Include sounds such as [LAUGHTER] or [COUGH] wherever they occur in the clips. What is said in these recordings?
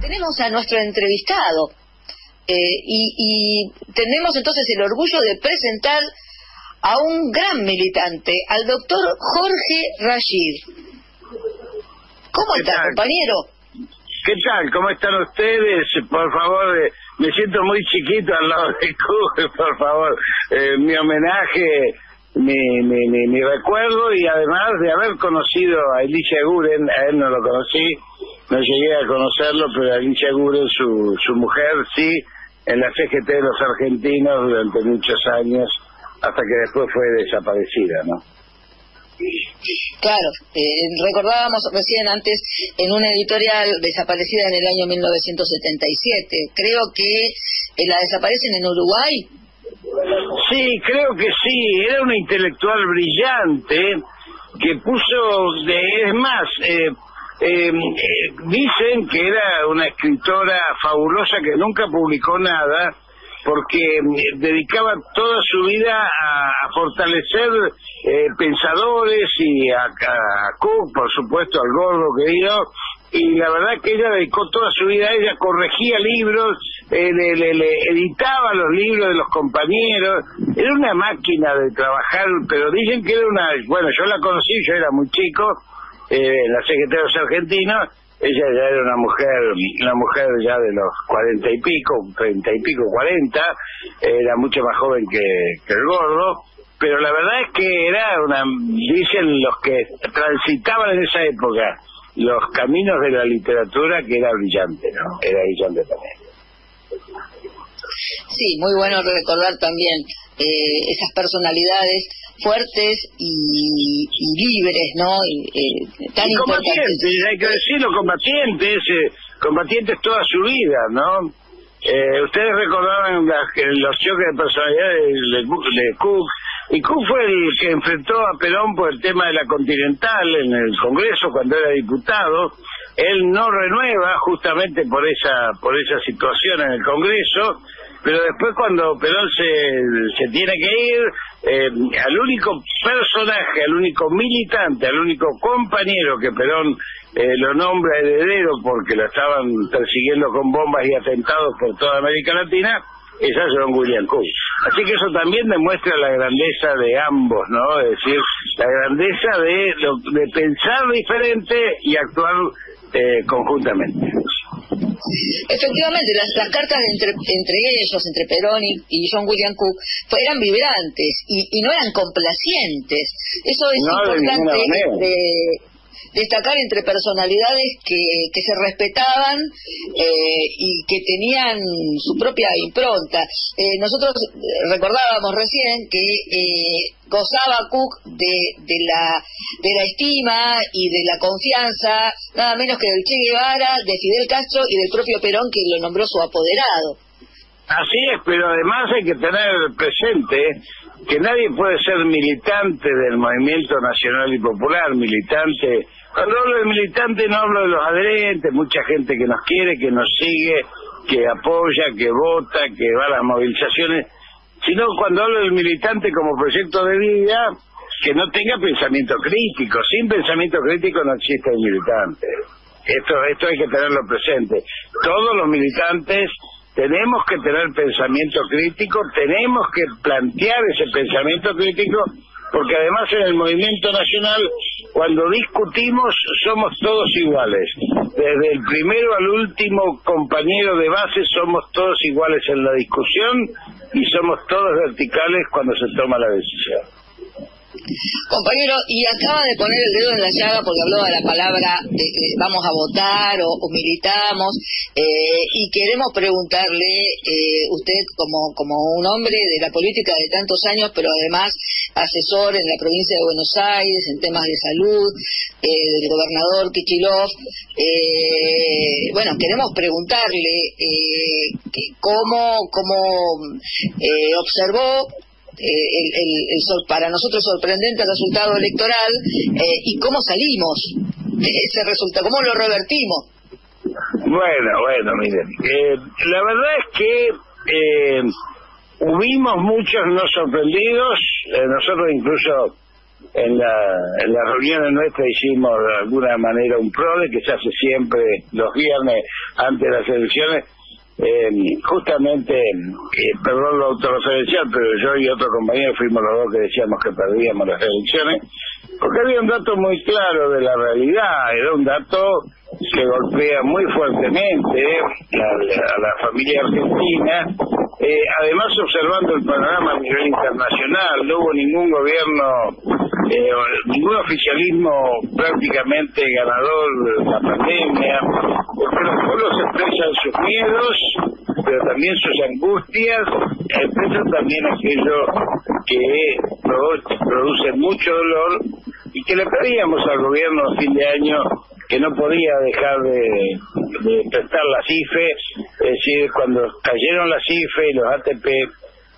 Tenemos a nuestro entrevistado eh, y, y tenemos entonces el orgullo de presentar a un gran militante, al doctor Jorge Rashid. ¿Cómo está, compañero? ¿Qué tal? ¿Cómo están ustedes? Por favor, eh, me siento muy chiquito al lado de Cuba, [LAUGHS] por favor. Eh, mi homenaje, mi, mi, mi, recuerdo y además de haber conocido a Alicia Guren, a él no lo conocí, no llegué a conocerlo, pero a Alicia Guren, su, su mujer, sí, en la CGT de los argentinos durante muchos años hasta que después fue desaparecida, ¿no? Claro, eh, recordábamos recién antes en una editorial desaparecida en el año 1977. Creo que eh, la desaparecen en Uruguay. Sí, creo que sí. Era una intelectual brillante que puso, de, es más, eh, eh, dicen que era una escritora fabulosa que nunca publicó nada porque mm, dedicaba toda su vida a, fortalecer eh, pensadores y a, Cook, por supuesto, al gordo querido, y la verdad que ella dedicó toda su vida a ella, corregía libros, eh, le, editaba los libros de los compañeros, era una máquina de trabajar, pero dicen que era una, bueno, yo la conocí, yo era muy chico, eh, la secretaria argentina ella ya era una mujer, una mujer ya de los cuarenta y pico, treinta y pico, cuarenta, era mucho más joven que, el gordo, pero la verdad es que era una, dicen los que transitaban en esa época los caminos de la literatura que era brillante, ¿no? Era brillante también. Sí, muy bueno recordar también eh, esas personalidades fuertes y, libres, ¿no? Y, eh, tan combatientes, hay que decirlo, combatientes, eh, combatientes toda su vida, ¿no? Eh, ustedes recordaban los choques de personalidad de, Cook, y Cook fue el que enfrentó a Perón por el tema de la Continental en el Congreso cuando era diputado. Él no renueva justamente por esa por esa situación en el Congreso pero después cuando Perón se, se tiene que ir, eh, al único personaje, al único militante, al único compañero que Perón eh, lo nombra heredero porque lo estaban persiguiendo con bombas y atentados por toda América Latina, es a John William Cook. Así que eso también demuestra la grandeza de ambos, ¿no? Es decir, la grandeza de, de pensar diferente y actuar eh, conjuntamente. Efectivamente, las, cartas entre, entre ellos, entre Perón y, John William Cook, eran vibrantes y, no eran complacientes. Eso es importante destacar entre personalidades que, que se respetaban eh, y que tenían su propia impronta. Eh, nosotros recordábamos recién que eh, gozaba Cook de, de, la, de la estima y de la confianza, nada menos que del Che Guevara, de Fidel Castro y del propio Perón, que lo nombró su apoderado. Así es, pero además hay que tener presente que nadie puede ser militante del movimiento nacional y popular, militante cuando hablo de militante no hablo de los adherentes, mucha gente que nos quiere, que nos sigue, que apoya, que vota, que va a las movilizaciones, sino cuando hablo del militante como proyecto de vida, que no tenga pensamiento crítico. Sin pensamiento crítico no existe el militante. Esto, esto hay que tenerlo presente. Todos los militantes tenemos que tener pensamiento crítico, tenemos que plantear ese pensamiento crítico porque además en el movimiento nacional, cuando discutimos, somos todos iguales. Desde el primero al último compañero de base, somos todos iguales en la discusión y somos todos verticales cuando se toma la decisión. Compañero, y acaba de poner el dedo en la llaga porque habló de la palabra de, vamos a votar o, militamos eh, y queremos preguntarle, eh, usted como, como un hombre de la política de tantos años, pero además asesor en la provincia de Buenos Aires en temas de salud, eh, del gobernador Kichilov, bueno, queremos preguntarle cómo, cómo observó el, para nosotros sorprendente resultado electoral eh, y cómo salimos de ese resultado, cómo lo revertimos. Bueno, bueno, miren, eh, la verdad es que eh, hubimos muchos no sorprendidos, eh, nosotros incluso en la, en la reunión nuestra hicimos de alguna manera un PRODE que se hace siempre los viernes antes de las elecciones, eh, justamente, eh, perdón lo autorreferencial, pero yo y otro compañero fuimos los dos que decíamos que perdíamos las elecciones, porque había un dato muy claro de la realidad, era un dato que golpea muy fuertemente a la familia argentina eh, además, observando el panorama a nivel internacional, no hubo ningún gobierno, eh, ningún oficialismo prácticamente ganador de la pandemia, porque los pueblos expresan sus miedos, pero también sus angustias, expresan también aquello que produce mucho dolor y que le pedíamos al gobierno a fin de año que no podía dejar de, prestar las IFE, es decir, cuando cayeron las IFE y los ATP,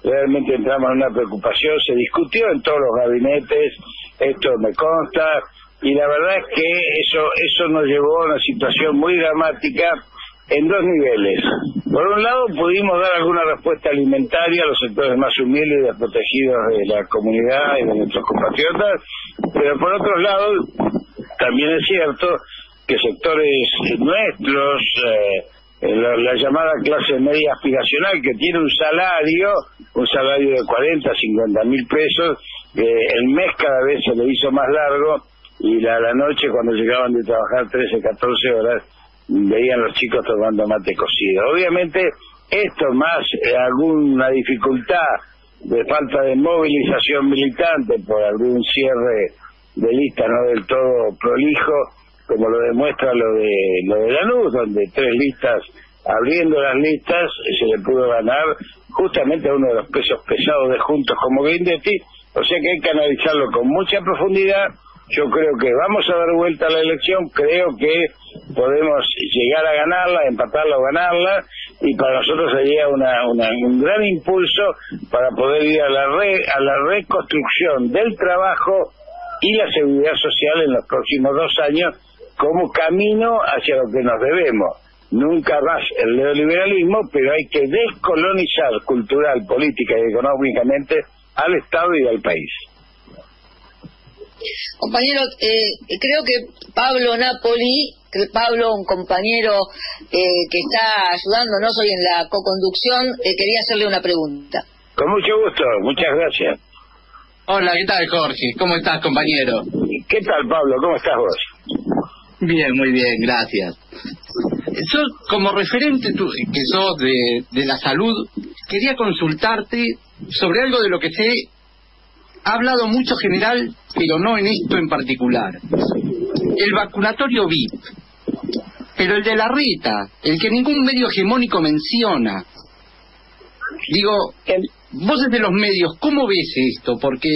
realmente entramos en una preocupación, se discutió en todos los gabinetes, esto me consta, y la verdad es que eso, eso nos llevó a una situación muy dramática en dos niveles. Por un lado, pudimos dar alguna respuesta alimentaria a los sectores más humildes y desprotegidos de la comunidad y de nuestros compatriotas, pero por otro lado, también es cierto que sectores nuestros, eh, la, llamada clase media aspiracional, que tiene un salario, un salario de 40, 50 mil pesos, el mes cada vez se le hizo más largo y la, la noche cuando llegaban de trabajar 13, 14 horas, veían los chicos tomando mate cocido. Obviamente, esto más eh, alguna dificultad de falta de movilización militante por algún cierre de lista no del todo prolijo, como lo demuestra lo de lo de Lanús, donde tres listas, abriendo las listas, se le pudo ganar justamente a uno de los pesos pesados de Juntos como Grindetti, o sea que hay que analizarlo con mucha profundidad. Yo creo que vamos a dar vuelta a la elección, creo que podemos llegar a ganarla, empatarla o ganarla, y para nosotros sería una, un gran impulso para poder ir a la, a la reconstrucción del trabajo y la seguridad social en los próximos dos años como camino hacia lo que nos debemos. Nunca más el neoliberalismo, pero hay que descolonizar cultural, política y económicamente al Estado y al país. Compañero, eh, creo que Pablo Napoli, Pablo, un compañero eh, que está ayudándonos hoy en la co-conducción, eh, quería hacerle una pregunta. Con mucho gusto, muchas gracias. Hola, ¿qué tal Jorge? ¿Cómo estás, compañero? ¿Qué tal, Pablo? ¿Cómo estás vos? Bien, muy bien, gracias. Sos, como referente que sos de, de la salud, quería consultarte sobre algo de lo que se ha hablado mucho general, pero no en esto en particular. El vacunatorio VIP, pero el de la RITA, el que ningún medio hegemónico menciona. Digo, vos desde los medios, ¿cómo ves esto? Porque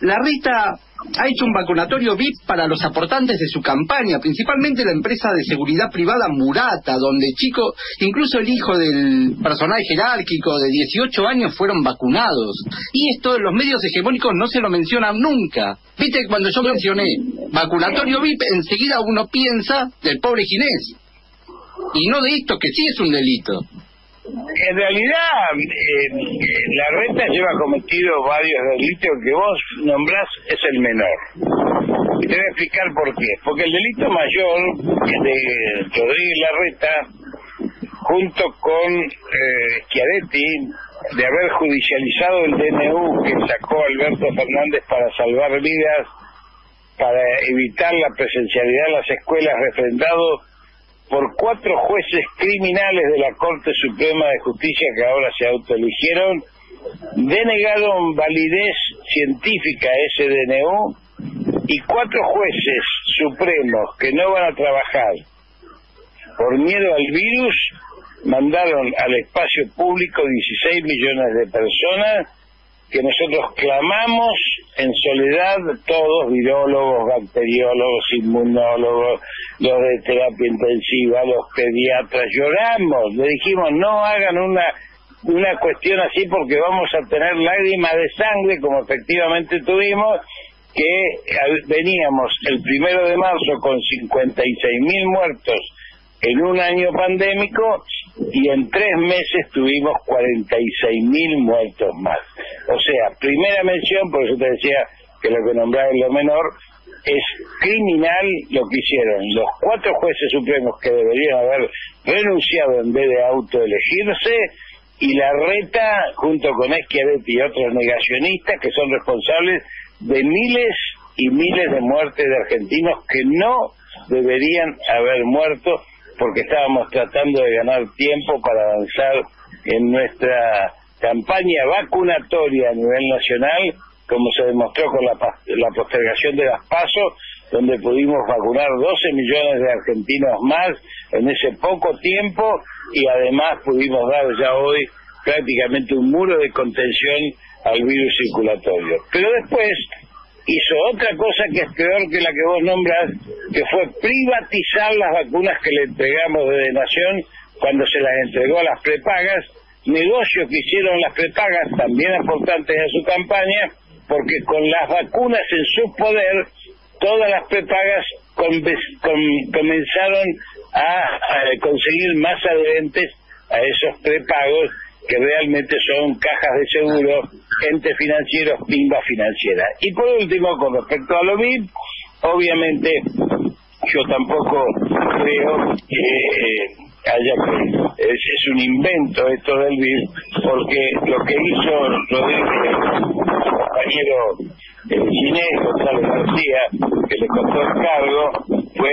la RITA ha hecho un vacunatorio VIP para los aportantes de su campaña, principalmente la empresa de seguridad privada Murata, donde chicos, incluso el hijo del personaje jerárquico de 18 años fueron vacunados. Y esto en los medios hegemónicos no se lo mencionan nunca. Viste, cuando yo mencioné vacunatorio VIP, enseguida uno piensa del pobre Ginés. Y no de esto, que sí es un delito. En realidad, eh, la renta lleva cometido varios delitos que vos nombrás es el menor. Y te voy a explicar por qué. Porque el delito mayor de Rodríguez Larreta, junto con eh, Schiaretti, de haber judicializado el DNU que sacó Alberto Fernández para salvar vidas, para evitar la presencialidad en las escuelas, refrendado por cuatro jueces criminales de la Corte Suprema de Justicia que ahora se autoeligieron, denegaron validez científica a ese DNU y cuatro jueces supremos que no van a trabajar por miedo al virus mandaron al espacio público 16 millones de personas que nosotros clamamos en soledad, todos, virólogos, bacteriólogos, inmunólogos, los de terapia intensiva, los pediatras, lloramos, le dijimos no hagan una una cuestión así porque vamos a tener lágrimas de sangre como efectivamente tuvimos que veníamos el primero de marzo con 56 mil muertos en un año pandémico y en tres meses tuvimos 46 mil muertos más. O sea, primera mención, por eso te decía que lo que nombraba es lo menor, es criminal lo que hicieron. Los cuatro jueces supremos que deberían haber renunciado en vez de autoelegirse y la reta junto con Schiavetti y otros negacionistas que son responsables de miles y miles de muertes de argentinos que no deberían haber muerto porque estábamos tratando de ganar tiempo para avanzar en nuestra campaña vacunatoria a nivel nacional, como se demostró con la, la postergación de las pasos, donde pudimos vacunar 12 millones de argentinos más en ese poco tiempo y además pudimos dar ya hoy prácticamente un muro de contención al virus circulatorio. Pero después hizo otra cosa que es peor que la que vos nombras, que fue privatizar las vacunas que le entregamos desde Nación cuando se las entregó a las prepagas, negocio que hicieron las prepagas, también aportantes a su campaña, porque con las vacunas en su poder, todas las prepagas comenzaron a, conseguir más adherentes a esos prepagos que realmente son cajas de seguro, entes financieros, pimba financiera. Y por último, con respecto a lo VIP, obviamente yo tampoco creo que eh, haya que es, un invento esto del VIP, porque lo que hizo Rodríguez, compañero el chinés González García, que le costó el cargo, fue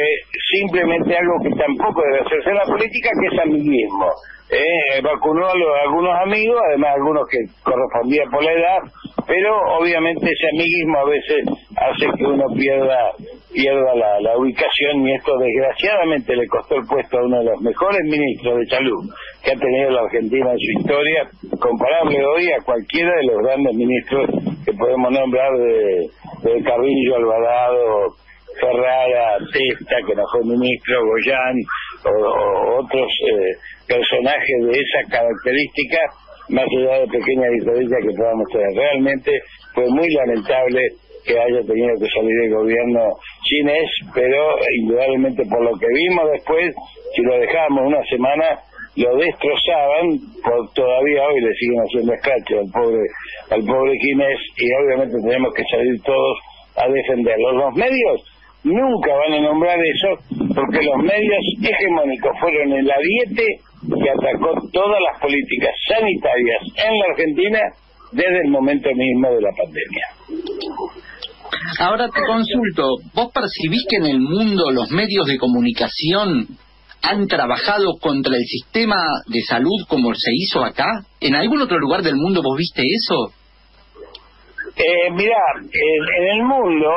simplemente algo que tampoco debe hacerse en la política, que es amiguismo eh, vacunó a, algunos amigos, además algunos que correspondían por la edad, pero obviamente ese amiguismo a veces hace que uno pierda pierda la, la ubicación y esto desgraciadamente le costó el puesto a uno de los mejores ministros de salud que ha tenido la Argentina en su historia, comparable hoy a cualquiera de los grandes ministros que podemos nombrar de, de Carrillo, Alvarado, Ferrara, Testa, que no fue ministro, Goyán, o, otros eh, personajes de esa característica, más allá de pequeñas diferencias que podamos tener. Realmente fue muy lamentable que haya tenido que salir el gobierno chinés, pero indudablemente por lo que vimos después, si lo dejábamos una semana, lo destrozaban, por, todavía hoy le siguen haciendo escacho al pobre, al pobre chinés y obviamente tenemos que salir todos a defenderlo. Los medios nunca van a nombrar eso porque los medios hegemónicos fueron el ariete que atacó todas las políticas sanitarias en la Argentina desde el momento mismo de la pandemia. Ahora te consulto, ¿vos percibís que en el mundo los medios de comunicación han trabajado contra el sistema de salud como se hizo acá? ¿En algún otro lugar del mundo vos viste eso? Eh, mirá, en, el mundo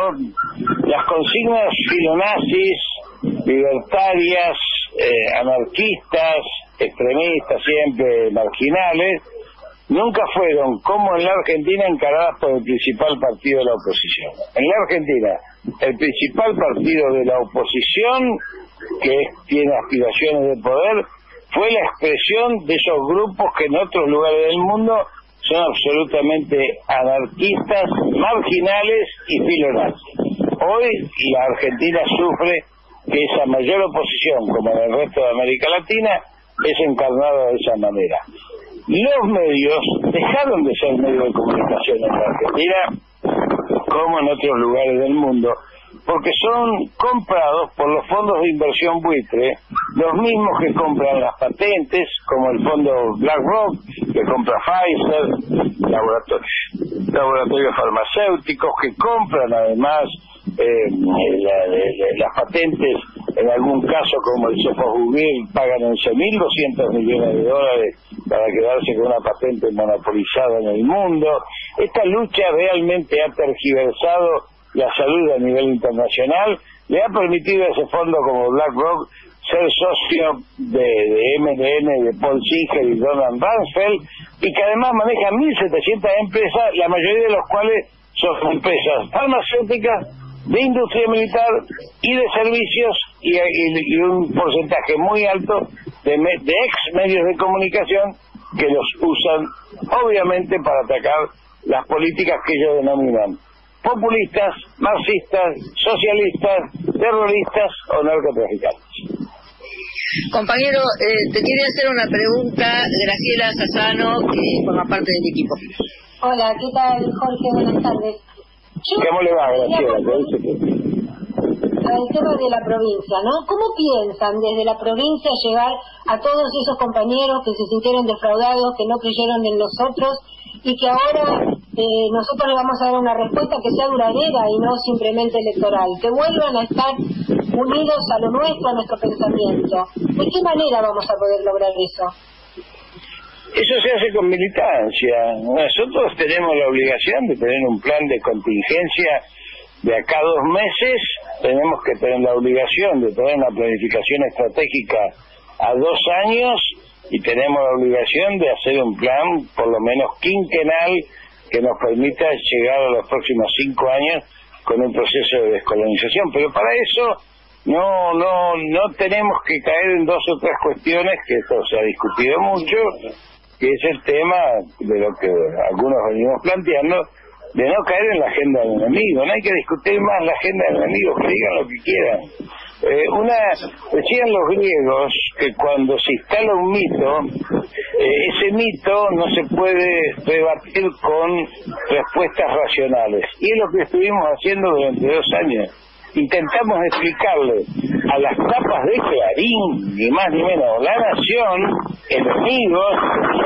las consignas filonazis, libertarias, eh, anarquistas, extremistas, siempre marginales, nunca fueron, como en la Argentina, encaradas por el principal partido de la oposición. En la Argentina, el principal partido de la oposición, que tiene aspiraciones de poder, fue la expresión de esos grupos que en otros lugares del mundo son absolutamente anarquistas, marginales y filonazis. Hoy la Argentina sufre que esa mayor oposición, como en el resto de América Latina, es encarnada de esa manera. Los medios dejaron de ser medios de comunicación en la Argentina, como en otros lugares del mundo, porque son comprados por los fondos de inversión buitre, los mismos que compran las patentes, como el fondo BlackRock, que compra Pfizer, laboratorios, laboratorios farmacéuticos, que compran además eh, las patentes, en algún caso como el Sofosbuvir, pagan 11.200 millones de dólares para quedarse con una patente monopolizada en el mundo. Esta lucha realmente ha tergiversado la salud a nivel internacional, le ha permitido a ese fondo como BlackRock ser socio de, MDN, de Paul Singer y Donald Rumsfeld, y que además maneja 1.700 empresas, la mayoría de los cuales son empresas farmacéuticas, de industria militar y de servicios, y, un porcentaje muy alto de, de ex medios de comunicación que los usan obviamente para atacar las políticas que ellos denominan populistas, marxistas, socialistas, terroristas o narcotraficantes. Compañero, eh, te quería hacer una pregunta, Graciela Sassano, que forma parte del equipo. Hola, ¿qué tal, Jorge? Buenas tardes. ¿Cómo le va, Graciela? el tema de la provincia, ¿no? ¿Cómo piensan desde la provincia llegar a todos esos compañeros que se sintieron defraudados, que no creyeron en nosotros y que ahora eh, nosotros le vamos a dar una respuesta que sea duradera y no simplemente electoral, que vuelvan a estar unidos a lo nuestro, a nuestro pensamiento. ¿De qué manera vamos a poder lograr eso? Eso se hace con militancia. Nosotros tenemos la obligación de tener un plan de contingencia de acá dos meses tenemos que tener la obligación de tener una planificación estratégica a dos años y tenemos la obligación de hacer un plan por lo menos quinquenal que nos permita llegar a los próximos cinco años con un proceso de descolonización. Pero para eso no no no tenemos que caer en dos o tres cuestiones que esto se ha discutido mucho, que es el tema de lo que algunos venimos planteando, de no caer en la agenda del enemigo. No hay que discutir más la agenda del enemigo, que digan lo que quieran. Eh, una decían los griegos que cuando se instala un mito eh, ese mito no se puede rebatir con respuestas racionales. Y es lo que estuvimos haciendo durante dos años. Intentamos explicarle a las tapas de Clarín, ni más ni menos, la nación, enemigos,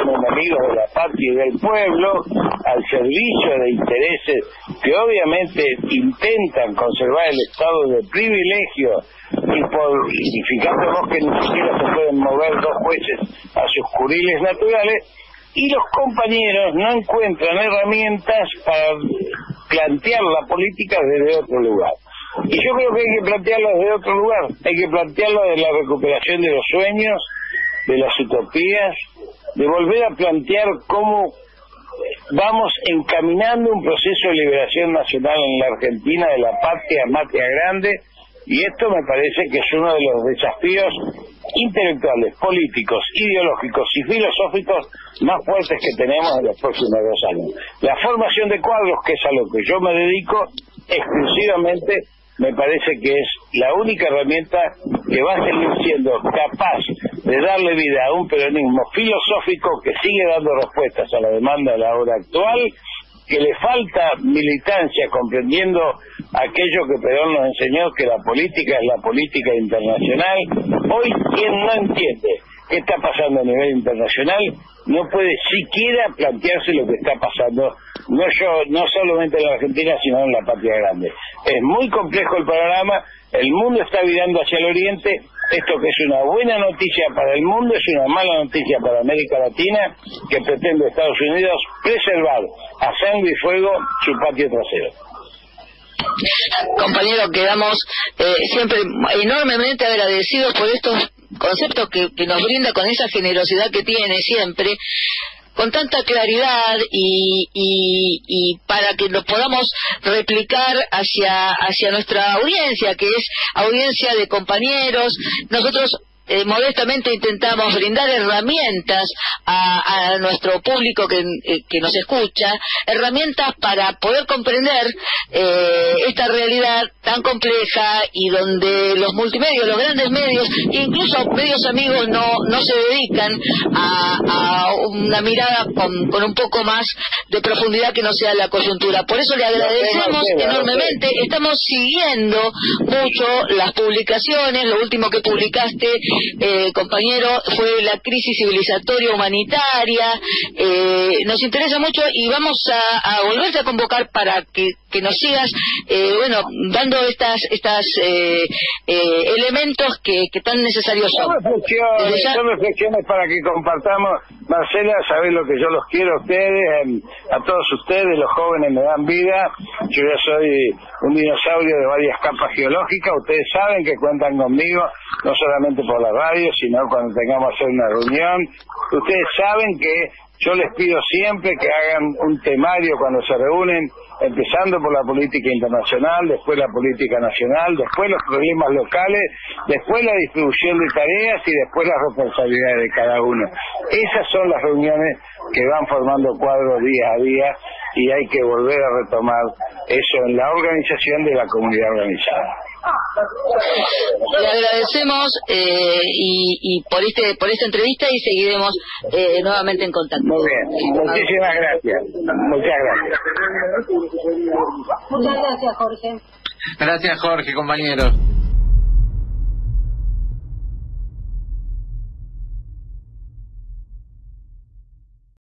son enemigos de la patria y del pueblo, al servicio de intereses que obviamente intentan conservar el estado de privilegio y por significando que ni siquiera se pueden mover dos jueces a sus curiles naturales, y los compañeros no encuentran herramientas para plantear la política desde otro lugar. Y yo creo que hay que plantearlo desde otro lugar, hay que plantearlo de la recuperación de los sueños, de las utopías, de volver a plantear cómo vamos encaminando un proceso de liberación nacional en la Argentina de la patria, patria grande, y esto me parece que es uno de los desafíos intelectuales, políticos, ideológicos y filosóficos más fuertes que tenemos en los próximos dos años. La formación de cuadros, que es a lo que yo me dedico exclusivamente, me parece que es la única herramienta que va a seguir siendo capaz de darle vida a un peronismo filosófico que sigue dando respuestas a la demanda de la hora actual, que le falta militancia comprendiendo aquello que Perón nos enseñó, que la política es la política internacional. Hoy quien no entiende qué está pasando a nivel internacional no puede siquiera plantearse lo que está pasando no yo no solamente en la Argentina sino en la patria grande es muy complejo el panorama el mundo está virando hacia el oriente esto que es una buena noticia para el mundo es una mala noticia para América Latina que pretende Estados Unidos preservar a sangre y fuego su patio trasero. Compañeros quedamos eh, siempre enormemente agradecidos por estos conceptos que, nos brinda con esa generosidad que tiene siempre, con tanta claridad y, y, para que lo podamos replicar hacia, hacia nuestra audiencia, que es audiencia de compañeros. Nosotros eh, modestamente intentamos brindar herramientas a, nuestro público que, eh, que, nos escucha, herramientas para poder comprender eh, esta realidad tan compleja y donde los multimedios, los grandes medios, incluso medios amigos no, no se dedican a, a una mirada con, con, un poco más de profundidad que no sea la coyuntura. Por eso le agradecemos enormemente. Estamos siguiendo mucho las publicaciones, lo último que publicaste eh, compañero, fue la crisis civilizatoria humanitaria. Eh, nos interesa mucho y vamos a, a volverte a convocar para que, que nos sigas, eh, bueno, dando estas estas eh, eh, elementos que, que, tan necesarios son. Son reflexiones, para que compartamos. Marcela, sabés lo que yo los quiero a ustedes, a todos ustedes, los jóvenes me dan vida. Yo ya soy un dinosaurio de varias capas geológicas. Ustedes saben que cuentan conmigo, no solamente por la radio, sino cuando tengamos hacer una reunión. Ustedes saben que yo les pido siempre que hagan un temario cuando se reúnen, empezando por la política internacional, después la política nacional, después los problemas locales, después la distribución de tareas y después las responsabilidades de cada uno. Esas son las reuniones que van formando cuadros día a día y hay que volver a retomar eso en la organización de la comunidad organizada. Le agradecemos eh, y, y, por este por esta entrevista y seguiremos eh, nuevamente en contacto. Muy bien, muchísimas gracias. Muchas gracias. Muchas gracias, Jorge. Gracias, Jorge, compañero.